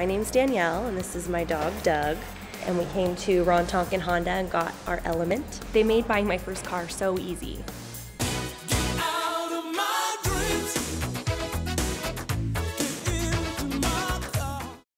My name's Danielle, and this is my dog, Doug. And we came to Ron Tonkin Honda and got our Element. They made buying my first car so easy.